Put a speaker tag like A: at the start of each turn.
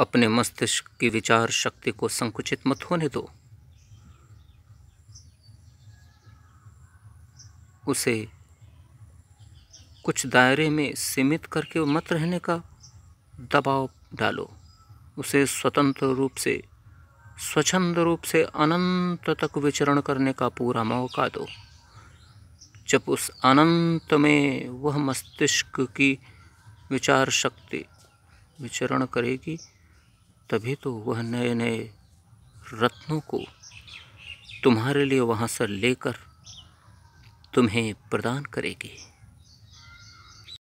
A: अपने मस्तिष्क की विचार शक्ति को संकुचित मत होने दो। उसे कुछ दायरे में सीमित करके मत रहने का दबाव डालो। उसे स्वतंत्र रूप से, स्वच्छंद रूप से अनंत तक विचरण करने का पूरा मौका दो। जब उस अनंत में वह मस्तिष्क की विचार शक्ति विचरण करेगी तभी तो वह नए नए रत्नों को तुम्हारे लिए वहाँ से लेकर तुम्हें प्रदान करेगी।